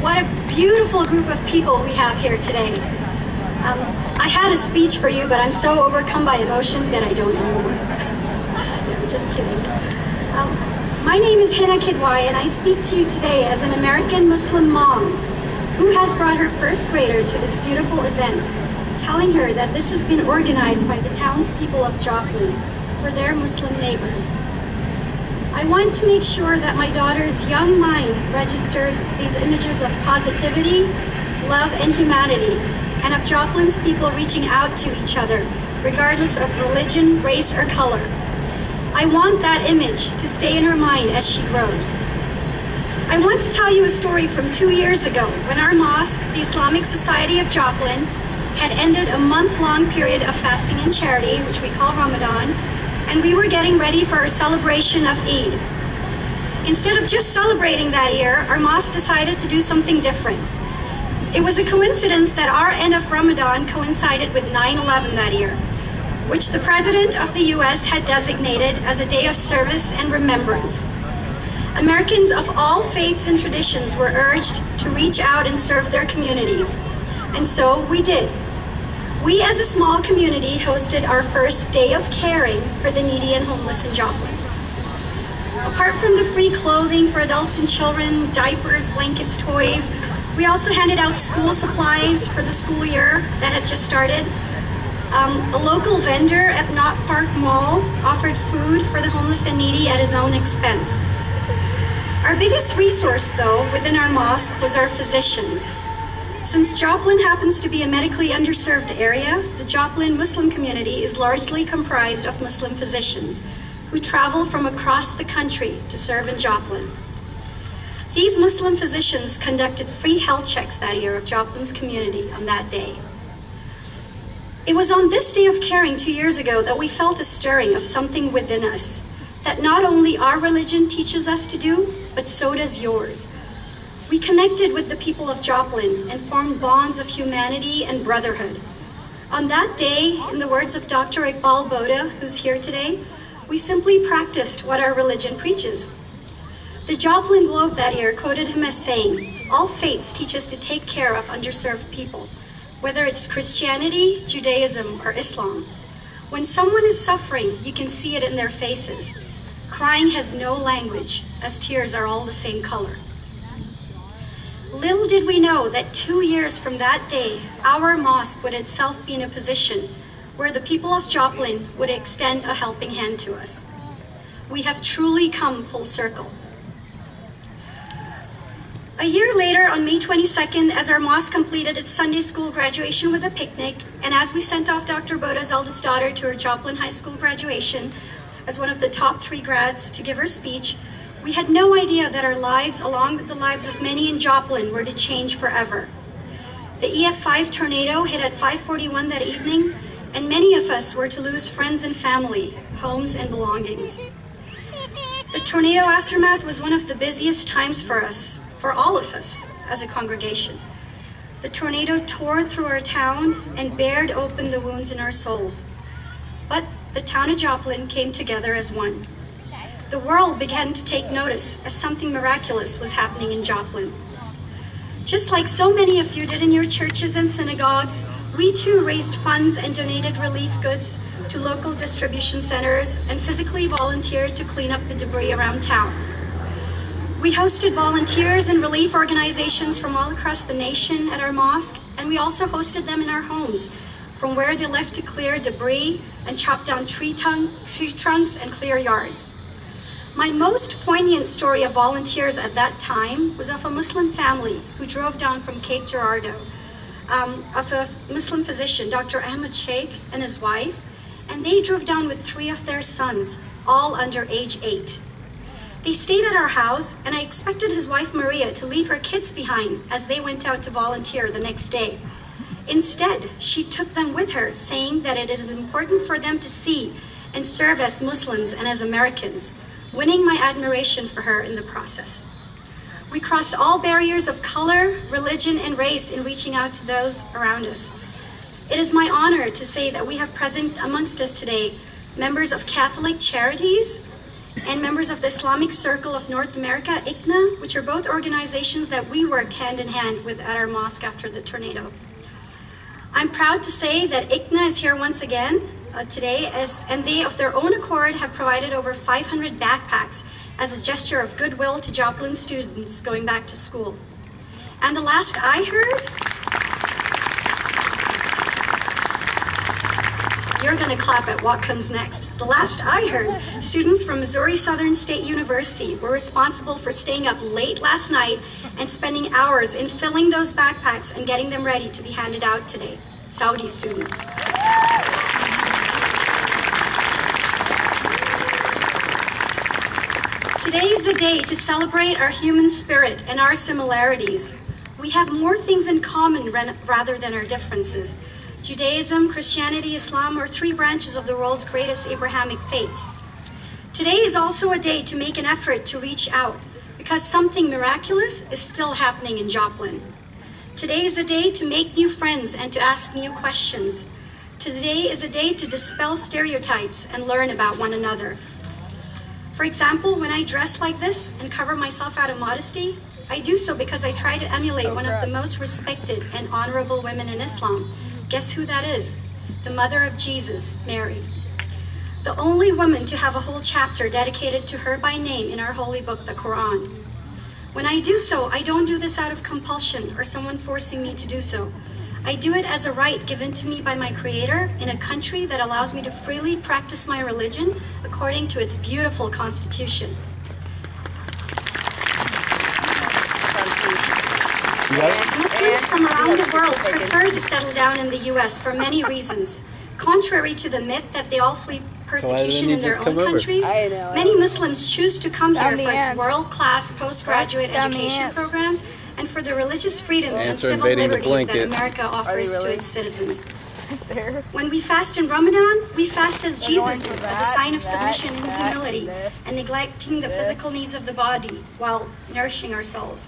What a beautiful group of people we have here today. Um, I had a speech for you, but I'm so overcome by emotion that I don't anymore. no, just kidding. Um, my name is Hina Qidwai, and I speak to you today as an American Muslim mom who has brought her first grader to this beautiful event, telling her that this has been organized by the townspeople of Joplin for their Muslim neighbors. I want to make sure that my daughter's young mind registers these images of positivity, love, and humanity, and of Joplin's people reaching out to each other, regardless of religion, race, or color. I want that image to stay in her mind as she grows. I want to tell you a story from two years ago when our mosque, the Islamic Society of Joplin, had ended a month-long period of fasting and charity, which we call Ramadan, and we were getting ready for our celebration of Eid. Instead of just celebrating that year, our mosque decided to do something different. It was a coincidence that our end of Ramadan coincided with 9-11 that year, which the President of the US had designated as a day of service and remembrance. Americans of all faiths and traditions were urged to reach out and serve their communities, and so we did. We as a small community hosted our first day of caring for the needy and homeless in Joplin. Apart from the free clothing for adults and children, diapers, blankets, toys, we also handed out school supplies for the school year that had just started. Um, a local vendor at Knott Park Mall offered food for the homeless and needy at his own expense. Our biggest resource, though, within our mosque was our physicians. Since Joplin happens to be a medically underserved area, the Joplin Muslim community is largely comprised of Muslim physicians who travel from across the country to serve in Joplin. These Muslim physicians conducted free health checks that year of Joplin's community on that day. It was on this day of caring two years ago that we felt a stirring of something within us that not only our religion teaches us to do, but so does yours. We connected with the people of Joplin and formed bonds of humanity and brotherhood. On that day, in the words of Dr. Iqbal Boda, who's here today, we simply practiced what our religion preaches. The Joplin Globe that year quoted him as saying, all faiths teach us to take care of underserved people, whether it's Christianity, Judaism, or Islam. When someone is suffering, you can see it in their faces. Crying has no language, as tears are all the same color. Little did we know that two years from that day, our mosque would itself be in a position where the people of Joplin would extend a helping hand to us. We have truly come full circle. A year later, on May 22nd, as our mosque completed its Sunday school graduation with a picnic, and as we sent off Dr. Boda's eldest daughter to her Joplin High School graduation as one of the top three grads to give her speech, we had no idea that our lives, along with the lives of many in Joplin, were to change forever. The EF5 tornado hit at 541 that evening, and many of us were to lose friends and family, homes and belongings. The tornado aftermath was one of the busiest times for us, for all of us, as a congregation. The tornado tore through our town and bared open the wounds in our souls. But the town of Joplin came together as one the world began to take notice as something miraculous was happening in Joplin. Just like so many of you did in your churches and synagogues, we too raised funds and donated relief goods to local distribution centers and physically volunteered to clean up the debris around town. We hosted volunteers and relief organizations from all across the nation at our mosque, and we also hosted them in our homes, from where they left to clear debris and chop down tree, trunks and clear yards. My most poignant story of volunteers at that time was of a Muslim family who drove down from Cape Girardeau, um, of a Muslim physician, Dr. Ahmed Sheikh, and his wife, and they drove down with three of their sons, all under age eight. They stayed at our house, and I expected his wife Maria to leave her kids behind as they went out to volunteer the next day. Instead, she took them with her, saying that it is important for them to see and serve as Muslims and as Americans, winning my admiration for her in the process. We crossed all barriers of color, religion, and race in reaching out to those around us. It is my honor to say that we have present amongst us today members of Catholic Charities and members of the Islamic Circle of North America, ICNA, which are both organizations that we worked hand in hand with at our mosque after the tornado. I'm proud to say that ICNA is here once again uh, today, as, and they, of their own accord, have provided over 500 backpacks as a gesture of goodwill to Joplin students going back to school. And the last I heard, you're going to clap at what comes next. The last I heard, students from Missouri Southern State University were responsible for staying up late last night and spending hours in filling those backpacks and getting them ready to be handed out today. Saudi students. Today is the day to celebrate our human spirit and our similarities. We have more things in common rather than our differences. Judaism, Christianity, Islam are three branches of the world's greatest Abrahamic faiths. Today is also a day to make an effort to reach out because something miraculous is still happening in Joplin. Today is a day to make new friends and to ask new questions. Today is a day to dispel stereotypes and learn about one another. For example, when I dress like this and cover myself out of modesty, I do so because I try to emulate oh, one of the most respected and honorable women in Islam, Guess who that is? The mother of Jesus, Mary. The only woman to have a whole chapter dedicated to her by name in our holy book, the Quran. When I do so, I don't do this out of compulsion or someone forcing me to do so. I do it as a right given to me by my Creator in a country that allows me to freely practice my religion according to its beautiful constitution. Muslims from around the world prefer to settle down in the U.S. for many reasons. Contrary to the myth that they all flee persecution in their own countries, many Muslims choose to come here for its world-class postgraduate education programs and for the religious freedoms and civil liberties that America offers to its citizens. When we fast in Ramadan, we fast as Jesus did, as a sign of submission and humility, and neglecting the physical needs of the body while nourishing our souls.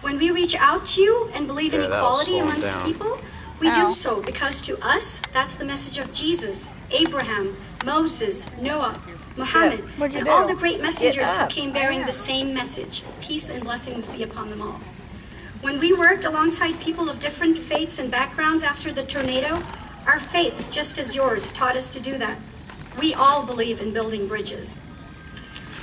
When we reach out to you and believe in equality amongst people, we Ow. do so because to us, that's the message of Jesus, Abraham, Moses, Noah, Muhammad, and do? all the great messengers who came bearing the same message. Peace and blessings be upon them all. When we worked alongside people of different faiths and backgrounds after the tornado, our faiths, just as yours, taught us to do that. We all believe in building bridges.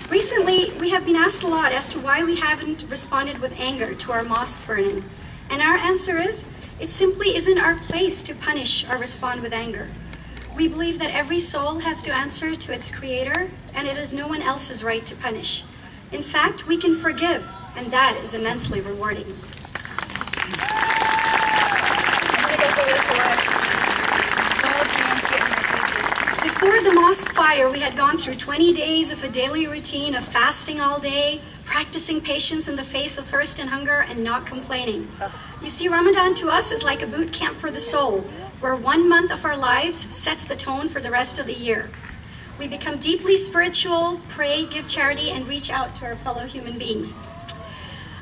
Recently, we have been asked a lot as to why we haven't responded with anger to our mosque burning. And our answer is, it simply isn't our place to punish or respond with anger. We believe that every soul has to answer to its creator, and it is no one else's right to punish. In fact, we can forgive, and that is immensely rewarding. We had gone through 20 days of a daily routine of fasting all day, practicing patience in the face of thirst and hunger, and not complaining. You see, Ramadan to us is like a boot camp for the soul, where one month of our lives sets the tone for the rest of the year. We become deeply spiritual, pray, give charity, and reach out to our fellow human beings.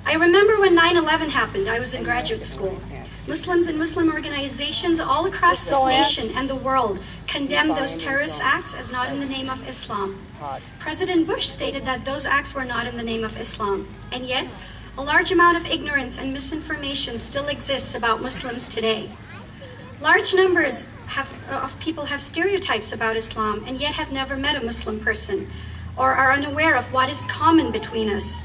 I remember when 9 11 happened, I was in graduate school. Muslims and Muslim organizations all across this nation and the world condemned those terrorist acts as not in the name of Islam. President Bush stated that those acts were not in the name of Islam. And yet, a large amount of ignorance and misinformation still exists about Muslims today. Large numbers have, of people have stereotypes about Islam and yet have never met a Muslim person or are unaware of what is common between us.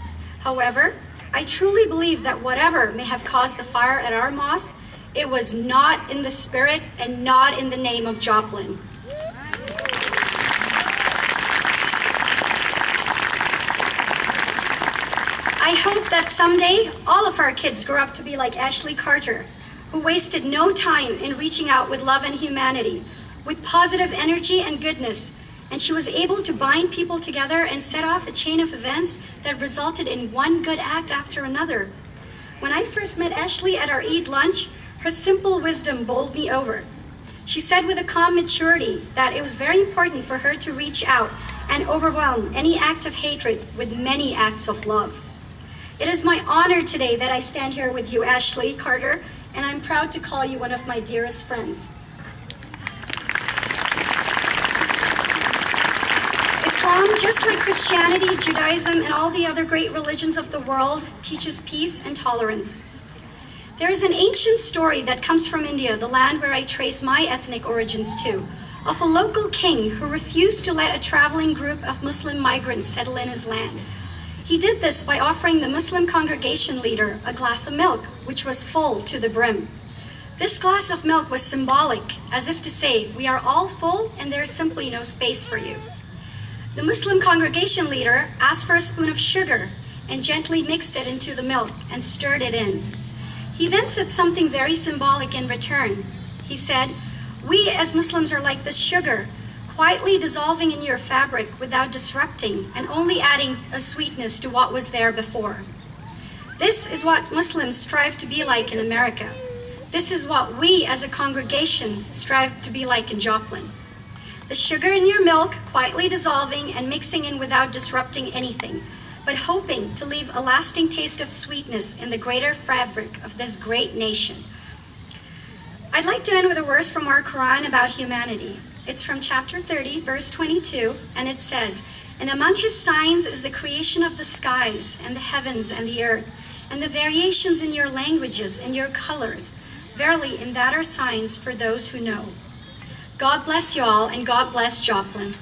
However, I truly believe that whatever may have caused the fire at our mosque, it was not in the spirit and not in the name of Joplin. I hope that someday all of our kids grow up to be like Ashley Carter, who wasted no time in reaching out with love and humanity, with positive energy and goodness and she was able to bind people together and set off a chain of events that resulted in one good act after another. When I first met Ashley at our Eid lunch, her simple wisdom bowled me over. She said with a calm maturity that it was very important for her to reach out and overwhelm any act of hatred with many acts of love. It is my honor today that I stand here with you, Ashley Carter, and I'm proud to call you one of my dearest friends. Islam, just like Christianity, Judaism, and all the other great religions of the world, teaches peace and tolerance. There is an ancient story that comes from India, the land where I trace my ethnic origins to, of a local king who refused to let a traveling group of Muslim migrants settle in his land. He did this by offering the Muslim congregation leader a glass of milk, which was full to the brim. This glass of milk was symbolic, as if to say, we are all full and there is simply no space for you. The Muslim congregation leader asked for a spoon of sugar and gently mixed it into the milk and stirred it in. He then said something very symbolic in return. He said, We as Muslims are like this sugar, quietly dissolving in your fabric without disrupting and only adding a sweetness to what was there before. This is what Muslims strive to be like in America. This is what we as a congregation strive to be like in Joplin. The sugar in your milk quietly dissolving and mixing in without disrupting anything, but hoping to leave a lasting taste of sweetness in the greater fabric of this great nation. I'd like to end with a verse from our Quran about humanity. It's from chapter 30, verse 22, and it says, And among his signs is the creation of the skies and the heavens and the earth, and the variations in your languages and your colors. Verily, in that are signs for those who know. God bless you all, and God bless Joplin.